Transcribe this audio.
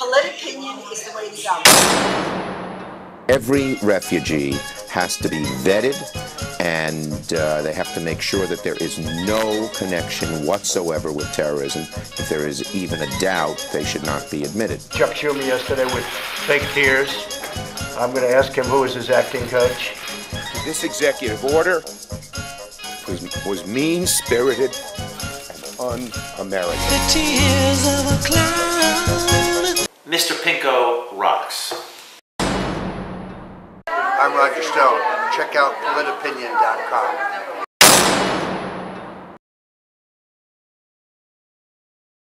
Opinion is the way to go. Every refugee has to be vetted and uh, they have to make sure that there is no connection whatsoever with terrorism. If there is even a doubt, they should not be admitted. Chuck Schumer yesterday with fake tears. I'm going to ask him who is his acting coach. This executive order was, was mean spirited and un American. Mr. Pinko rocks. I'm Roger Stone. Check out PolitOpinion.com.